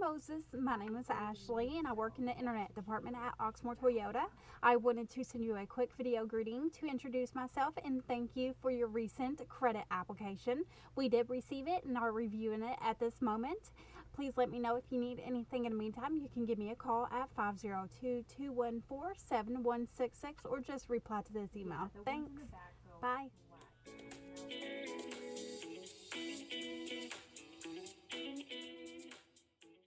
Moses. My name is Ashley and I work in the internet department at Oxmoor Toyota. I wanted to send you a quick video greeting to introduce myself and thank you for your recent credit application. We did receive it and are reviewing it at this moment. Please let me know if you need anything in the meantime. You can give me a call at 502-214-7166 or just reply to this email. Thanks. Bye.